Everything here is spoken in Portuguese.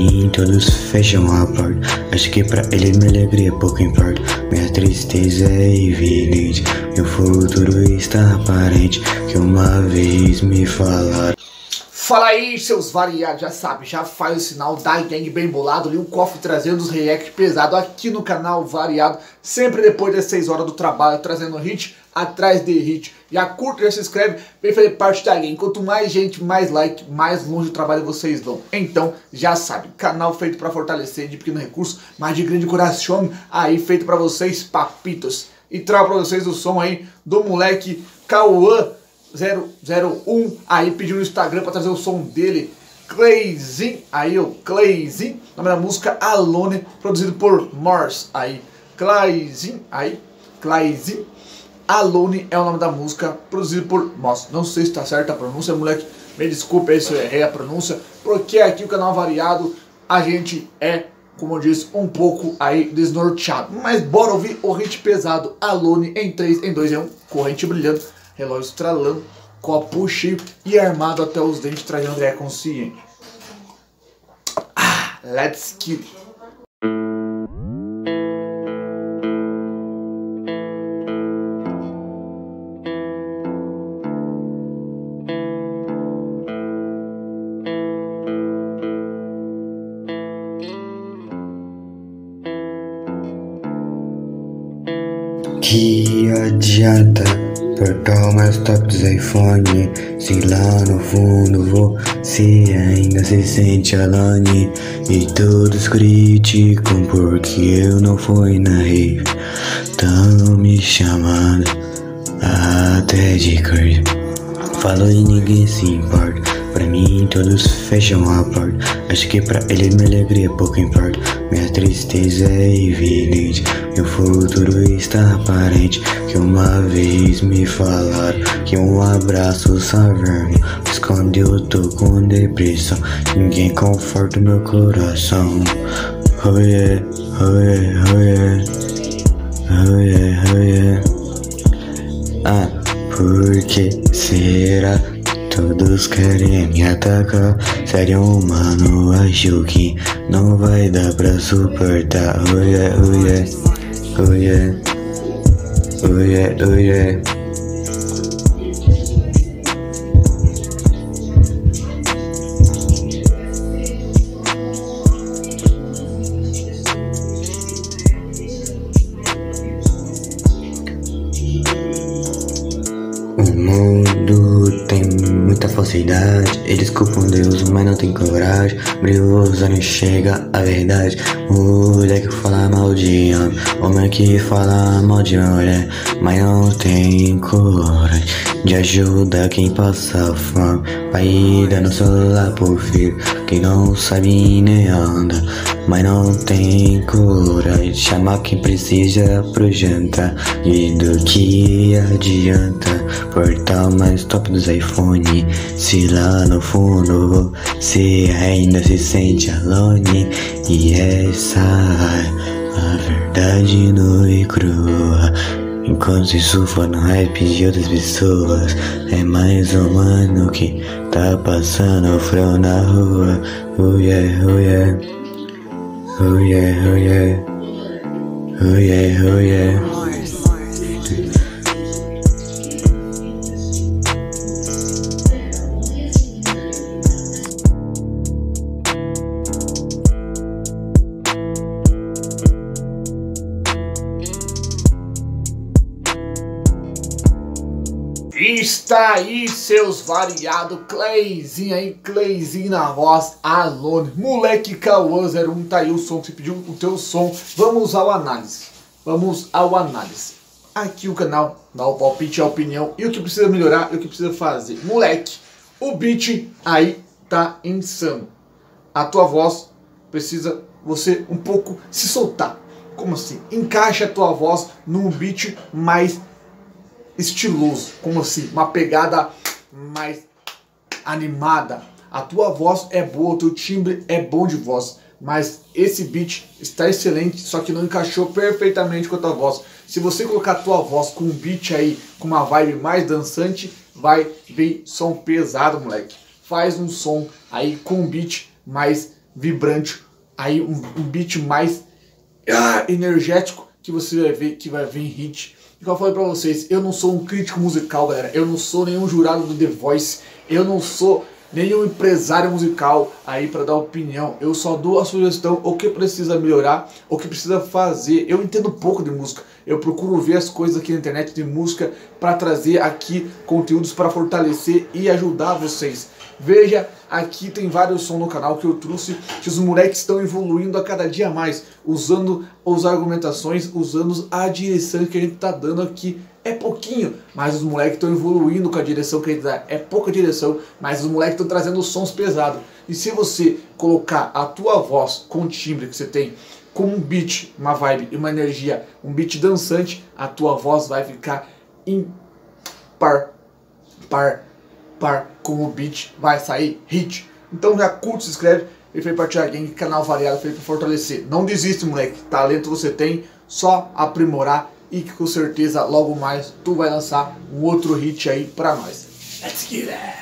mim todos fecham a porta. Acho que pra eles minha alegria pouco importa. Minha tristeza é evidente. Meu futuro está aparente. Que uma vez me falaram. Fala aí, seus variados, já sabe, já faz o sinal da gang bem bolado ali, o cofre trazendo os react pesado aqui no canal Variado, sempre depois das 6 horas do trabalho, trazendo hit atrás de hit. Já curta, já se inscreve, vem fazer parte da gang. Quanto mais gente, mais like, mais longe o trabalho vocês vão. Então, já sabe, canal feito para fortalecer de pequeno recurso, mas de grande coração, aí feito para vocês, papitos. E trago para vocês o som aí do moleque Cauã 001 aí pediu no Instagram para trazer o som dele. Clayzin, aí o Clayzin, nome da música Alone, produzido por Morse, aí Clayzin, aí Clayzin, Alone é o nome da música, produzido por Morse. Não sei se está certa a pronúncia, moleque, me desculpe aí se eu errei a pronúncia, porque aqui o canal variado a gente é, como eu disse, um pouco aí desnorteado. Mas bora ouvir o hit pesado Alone em 3, em 2 e 1, corrente brilhando relógio estralando, copo cheio e armado até os dentes, trazendo André consciente. Ah, let's kill. Que adianta? Apertar mais dos iPhone Se lá no fundo você ainda se sente alone E todos criticam porque eu não fui na rave. Tão me chamando até de crazy Falo e ninguém se importa Pra mim todos fecham a porta. Acho que pra eles minha alegria pouco importa. Minha tristeza é evidente. Meu futuro está aparente. Que uma vez me falaram Que um abraço salva-me Mas quando eu tô com depressão. Ninguém conforta meu coração. Oh yeah, oh yeah, oh yeah Oh yeah, oh yeah Ah, por que será? Querem me atacar Sério, mano, acho que não vai dar pra suportar Oh yeah, oh yeah Oh O mundo muita falsidade. Eles culpam Deus, mas não tem coragem. Brilhoso não chega a verdade. Mulher que fala mal de homem, homem que fala mal de mulher, mas não tem coragem de ajudar quem passa fome. Pai dando celular pro filho que não sabe nem anda, mas não tem coragem de chamar quem precisa pro jantar. E do que adianta portal mais top dos iPhone? Se lá no fundo você ainda se sente alone, e essa é a verdade nua e crua. Enquanto se surfa no hype de outras pessoas É mais um mano que tá passando frio na rua. Oh yeah, oh yeah. Oh yeah, oh yeah. Oh yeah, oh yeah Está aí, seus variados, Clayzinho aí, Clayzinho na voz, Alone, moleque Cauã 01, tá aí o som, você pediu o teu som, vamos ao análise, vamos ao análise. Aqui o canal dá o palpite, a opinião e o que precisa melhorar e o que precisa fazer. Moleque, o beat aí tá insano, a tua voz precisa você um pouco se soltar. Como assim? Encaixa a tua voz num beat mais estiloso, como assim, uma pegada mais animada. A tua voz é boa, o teu timbre é bom de voz, mas esse beat está excelente, só que não encaixou perfeitamente com a tua voz. Se você colocar a tua voz com um beat aí, com uma vibe mais dançante, vai vir som pesado, moleque. Faz um som aí com um beat mais vibrante, aí um, um beat mais ah, energético que você vai ver que vai vir hit. Como eu falei pra vocês, eu não sou um crítico musical, galera. Eu não sou nenhum jurado do The Voice. Eu não sou nenhum empresário musical aí para dar opinião. Eu só dou a sugestão o que precisa melhorar, o que precisa fazer. Eu entendo pouco de música. Eu procuro ver as coisas aqui na internet de música para trazer aqui conteúdos para fortalecer e ajudar vocês. Veja, aqui tem vários sons no canal que eu trouxe, que os moleques estão evoluindo a cada dia mais, usando as argumentações, usando a direção que a gente está dando aqui. É pouquinho, mas os moleques estão evoluindo com a direção que a gente dá. É pouca direção, mas os moleques estão trazendo sons pesados. E se você colocar a tua voz com o timbre que você tem, com um beat, uma vibe e uma energia, um beat dançante, a tua voz vai ficar impar, par, par com o beat, vai sair hit. Então já curte, se inscreve e vem partilhar game, canal variado feito para fortalecer. Não desiste, moleque. Talento você tem, só aprimorar e que com certeza logo mais tu vai lançar um outro hit aí pra nós. Let's get it!